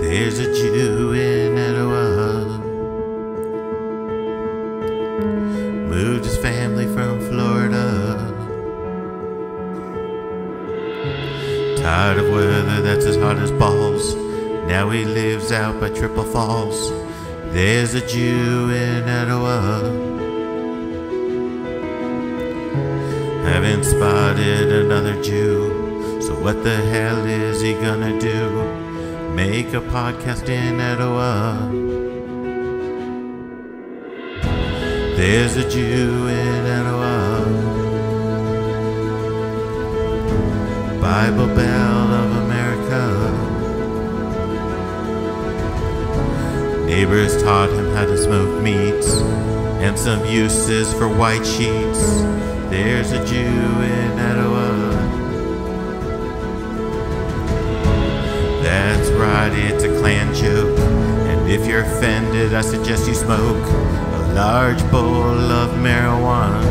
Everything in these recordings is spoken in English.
There's a Jew in Etowah. Moved his family from Florida. Tired of weather that's as hot as balls. Now he lives out by Triple Falls. There's a Jew in Etowah. Haven't spotted another Jew. So what the hell is he gonna do? Make a podcast in Etowah. There's a Jew in Etowah. Bible Belt of America. Neighbors taught him how to smoke meats and some uses for white sheets. There's a Jew in Etowah. It's a Klan joke. And if you're offended, I suggest you smoke a large bowl of marijuana.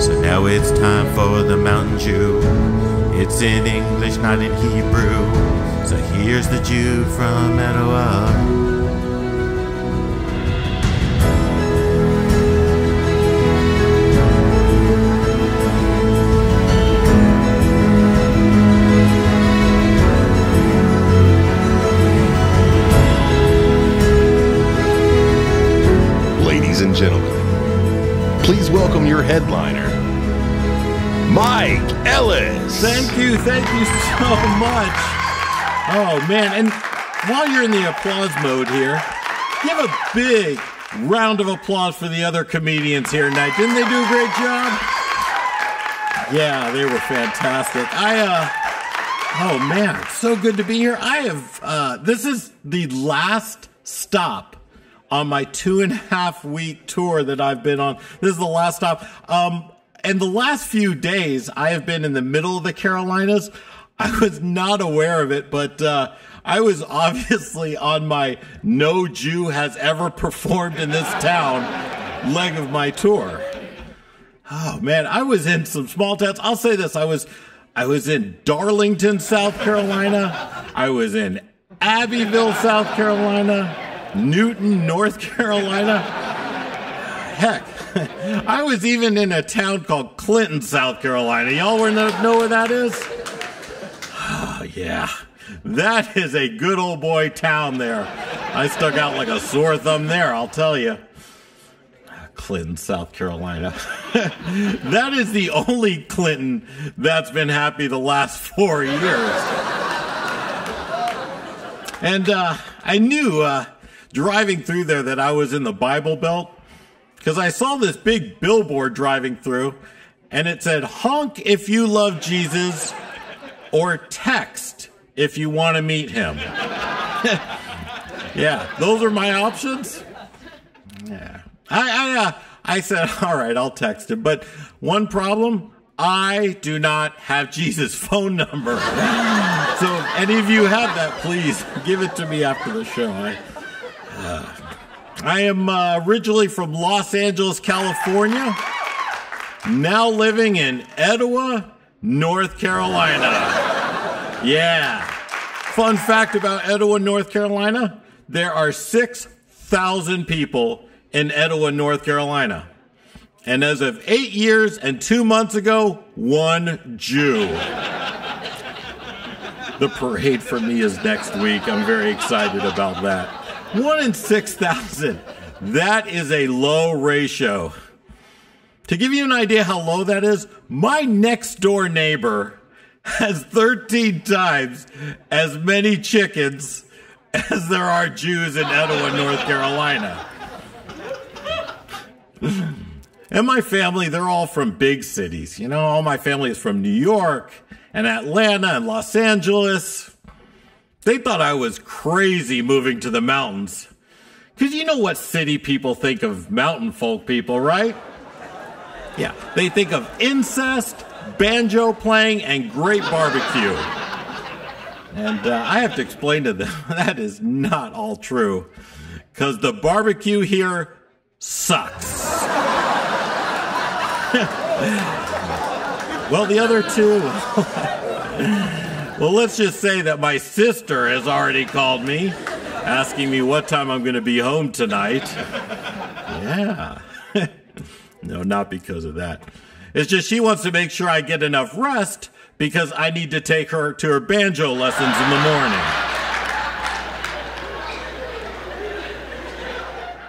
So now it's time for the Mountain Jew. It's in English, not in Hebrew. So here's the Jew from Etowah. Headliner, Mike Elis. Thank you, thank you so much. Oh man, and while you're in the applause mode here, give a big round of applause for the other comedians here tonight. Didn't they do a great job? Yeah, they were fantastic. I uh oh man, so good to be here. I have uh this is the last stop on my two and a half week tour that I've been on. This is the last stop. Um, and the last few days, I have been in the middle of the Carolinas. I was not aware of it, but uh, I was obviously on my no Jew has ever performed in this town leg of my tour. Oh man, I was in some small towns. I'll say this: I was, I was in Darlington, South Carolina. I was in Abbeville, South Carolina. Newton, North Carolina. Heck, I was even in a town called Clinton, South Carolina. Y'all know where that is? Oh, yeah. That is a good old boy town there. I stuck out like a sore thumb there, I'll tell you. Clinton, South Carolina. that is the only Clinton that's been happy the last four years. And uh, I knew uh, driving through there that I was in the Bible Belt because I saw this big billboard driving through and it said, honk if you love Jesus or text if you want to meet him. yeah, those are my options. Yeah. I, I, uh, I said, all right, I'll text him. But one problem, I do not have Jesus' phone number. so if any of you have that, please give it to me after the show. I, I am uh, originally from Los Angeles, California, now living in Etowah, North Carolina. Yeah. Fun fact about Etowah, North Carolina there are 6,000 people in Etowah, North Carolina. And as of eight years and two months ago, one Jew. the parade for me is next week. I'm very excited about that. One in 6,000. That is a low ratio. To give you an idea how low that is, my next door neighbor has 13 times as many chickens as there are Jews in Etowah, North Carolina. and my family, they're all from big cities. You know, all my family is from New York and Atlanta and Los Angeles. They thought I was crazy moving to the mountains. Because you know what city people think of mountain folk people, right? Yeah, they think of incest, banjo playing, and great barbecue. And uh, I have to explain to them that is not all true. Because the barbecue here sucks. well, the other two. well, let's just say that my sister has already called me asking me what time I'm going to be home tonight. Yeah. no, not because of that. It's just she wants to make sure I get enough rest because I need to take her to her banjo lessons in the morning.